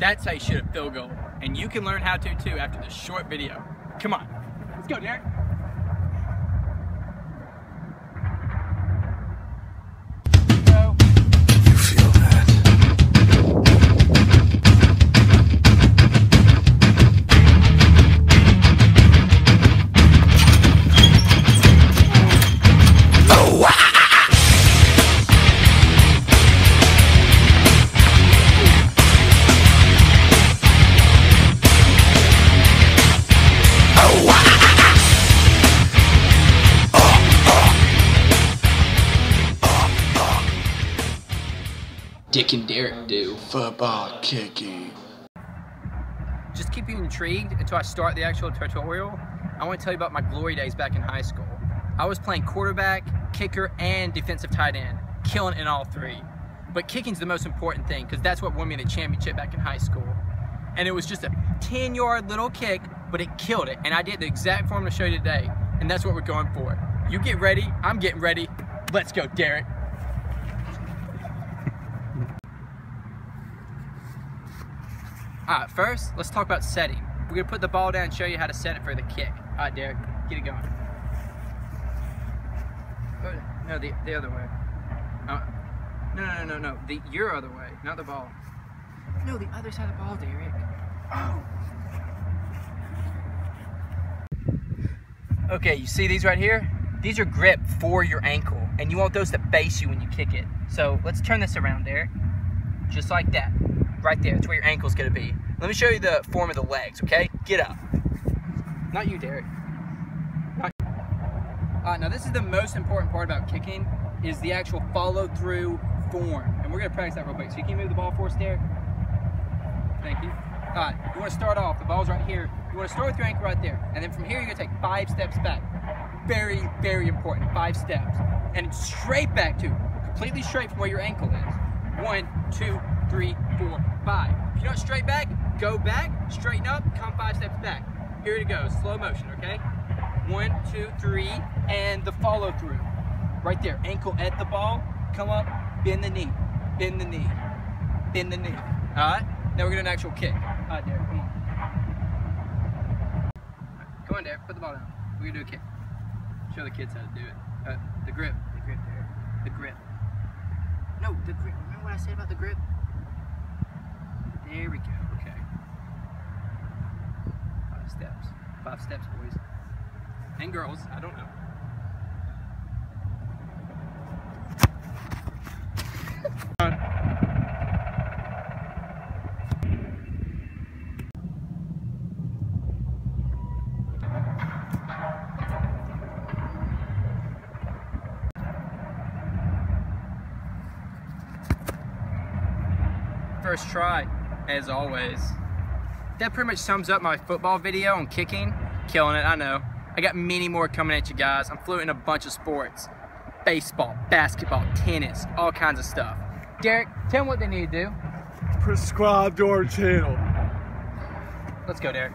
That's how you shoot a field goal. And you can learn how to too after this short video. Come on, let's go, Derrick. Dick and Derrick do. Football kicking. Just keep you intrigued until I start the actual tutorial. I want to tell you about my glory days back in high school. I was playing quarterback, kicker, and defensive tight end, killing in all three. But kicking's the most important thing because that's what won me the championship back in high school. And it was just a 10 yard little kick, but it killed it. And I did the exact form to show you today. And that's what we're going for. You get ready, I'm getting ready. Let's go, Derrick. All right, first, let's talk about setting. We're gonna put the ball down and show you how to set it for the kick. All right, Derrick, get it going. No, the, the other way. Uh, no, no, no, no, no, the your other way, not the ball. No, the other side of the ball, Derrick. Oh. Okay, you see these right here? These are grip for your ankle, and you want those to face you when you kick it. So let's turn this around, Derrick. Just like that. Right there, that's where your ankle's gonna be. Let me show you the form of the legs, okay? Get up. Not you, Derrick. Not uh, now this is the most important part about kicking, is the actual follow through form. And we're gonna practice that real quick. So you can move the ball for us, Derrick? Thank you. All right, you wanna start off, the ball's right here. You wanna start with your ankle right there. And then from here, you're gonna take five steps back. Very, very important, five steps. And straight back to, completely straight from where your ankle is. One, two, three, four, five. If you're not straight back, go back, straighten up, come five steps back. Here it goes, slow motion, okay? One, two, three, and the follow through. Right there, ankle at the ball, come up, bend the knee, bend the knee, bend the knee. All right, now we're gonna do an actual kick. All right, Derrick, come on. Come on, Derrick, put the ball down. We're gonna do a kick. Show the kids how to do it. Uh, the grip, the grip, Derrick, the grip. No, the grip. Remember what I said about the grip? There we go. Okay. Five steps. Five steps, boys. And girls. I don't know. First try, as always. That pretty much sums up my football video on kicking. Killing it, I know. I got many more coming at you guys. I'm fluent in a bunch of sports. Baseball, basketball, tennis, all kinds of stuff. Derrick, tell them what they need to do. Prescribe to our channel. Let's go, Derrick.